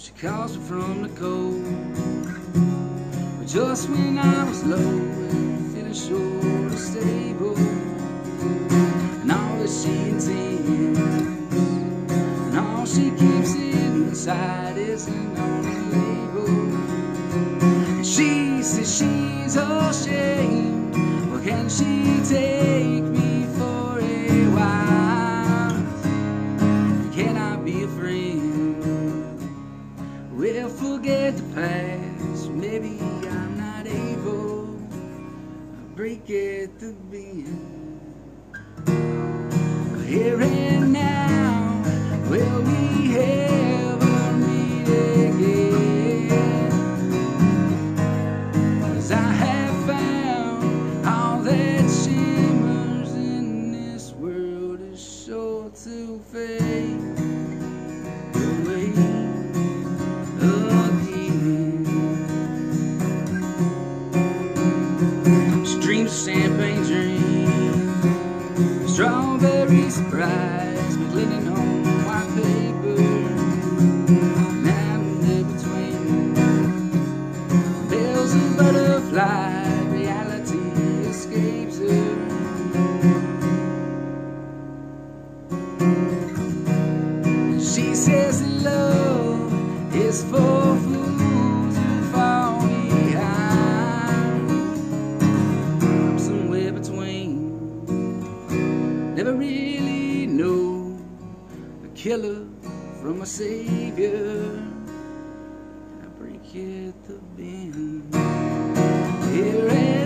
She calls me from the cold. But just when I was low and short of stable, and all that she intends, and all she keeps inside isn't on a label. And she says she's ashamed. Well, can she take me Well, forget the past. Maybe I'm not able to break at the bend. Here strawberry surprise, McLennan on white paper, and in between. Bells and butterfly, reality escapes her. She says love is for killer from a savior. I break at the bend. Here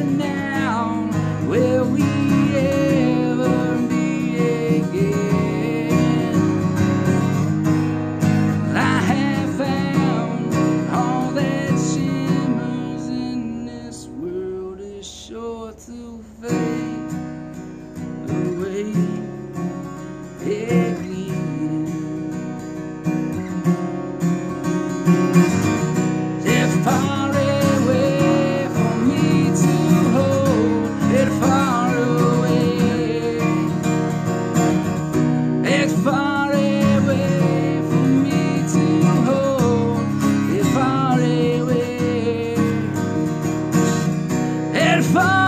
far.